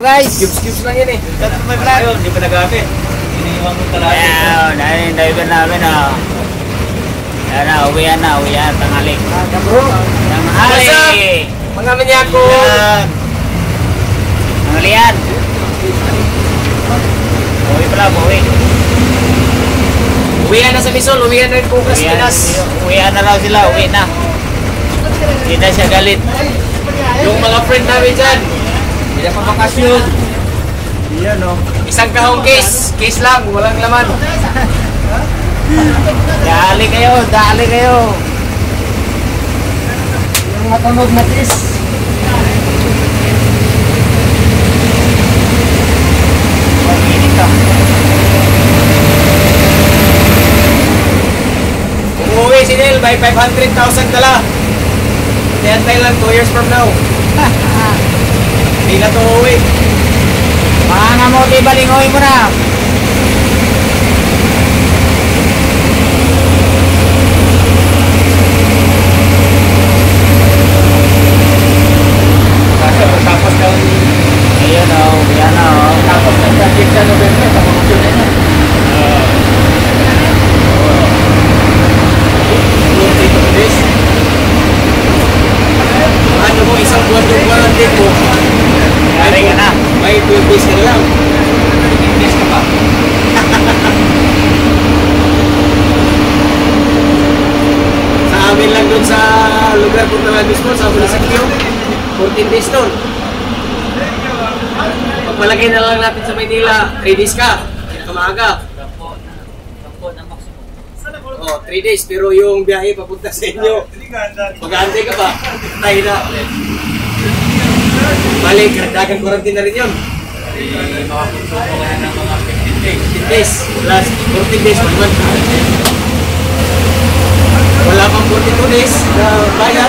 Guys, Cubes-cubes lang yan eh. Dapat may vlog. Ayun, hindi pa nagamit. Iniiwan ko talaga. Ayan, ayun yung driver namin oh. Ayan na, uwian na, uwian, tanghali. Bro, Tanghali! mga manyako. Yan. Tanghalian. Uwi pala, uwi. Uwihan na sa Misol, uwihan na rin bukas Uwian, Pinas. uwian na raw sila, uwi na. Hindi na siya galit. Yung mga friend namin dyan, hindi na pa bakasyon. Yan oh. Isang kahong case, case lang, walang laman. Dali kayo, dali kayo. Yung matunog na case. Umuwi si Nel, may 500,000 dala. Hintay lang 2 years from now. Hindi na to uwi. Mga di balingoy mo na. Tapos daw, Ayun oh, yan oh. tapos ng project sa November, tapos yun na yan. Rotate of this. Ano mo, isang buwan yung warranty mo. Yari ka na. May 12 days ka na lang. 15 days ka pa. sa amin lang doon sa lugar kung naman mismo, sa munisipyo, 14 days doon. Pagpalagay na lang natin sa Maynila, 3 days ka. Kamaga. Oh, 3 days, pero yung biyahe papunta sa inyo, mag-aantay ka pa, tayo na. Balik, karagdagang quarantine na rin yun. 15 days, plus 14 days, 1 month. Wala pang 42 days na bayad.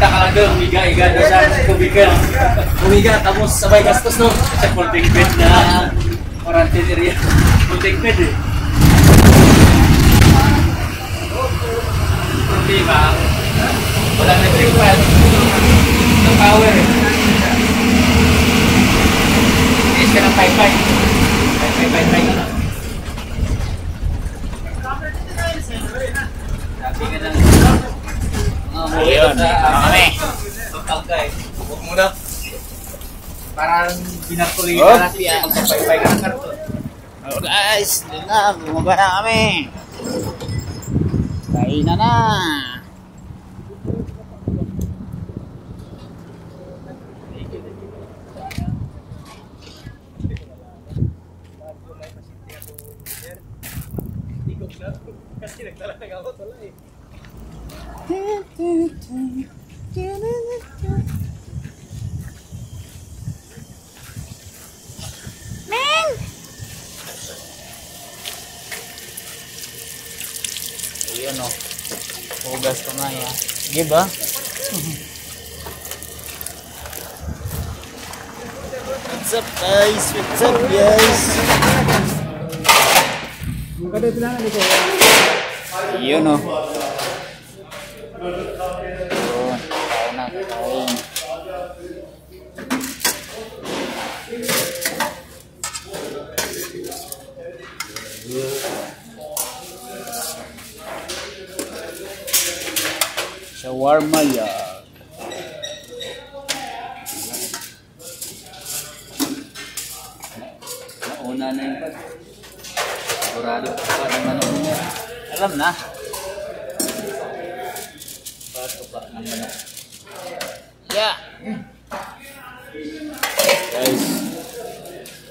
Punta ka lang doon, higa-higa doon sa kubigan. Humiga, tapos sabay gastos, no? Sa folding bed na quarantine area. Folding bed eh. Problema, wala na electric fan. No power eh. Is ka ng. Pi-fi, pi-fi ka na. Sabi ka ng mga sa eh. Huwag muna. Parang binartuloy Oh. ka natin yan. Magpa-pi-fi ka ng karton. Oh guys, doon na, bumaba na kami. Kain na na. Kasi nagtalag ako tuloy eh. Ayun oh. Hugas ko nga ya. Sige ba? What's up guys? What's up guys? Yun oh. Yun. Kain na, kain. Shawarma ya. Nauna na yung pag. Sigurado pa naman ako niya. Alam na. Pato pa ng manok. Yeah. Guys.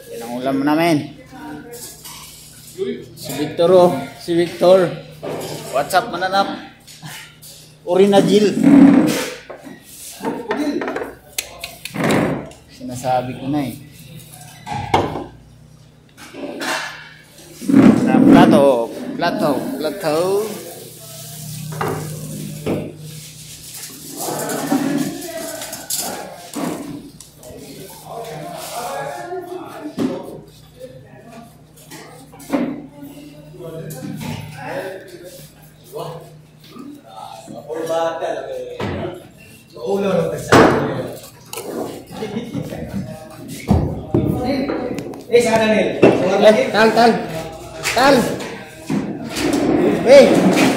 Yan ang ulam namin. Si Victor oh. Si Victor. What's up mananap? Orinagil. Sinasabi ko na eh. Na plato, plato, Sa ulo ng. Eh, sana nil. Tal, tal. Tal. Eh.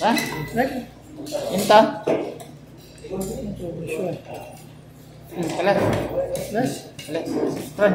Ha? Sure. Hmm, kalat. Yes. Kalat. Try.